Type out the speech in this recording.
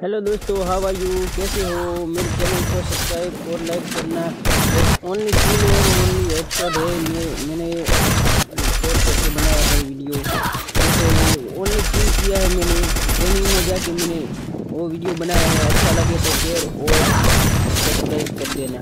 Hello दोस्तों how are you कैसे हो? मेरे चैनल को सब्सक्राइब और लाइक करना। ओनली तीन और ओनली एपिसोड है, ये मैंने रिकॉर्ड करके बनाया है वीडियो ओनली तीन किया है मैंने। ट्रेनिंग में जाके मैंने वो वीडियो बनाया है अच्छा लगे तो शेयर और सब्सक्राइब कर देना।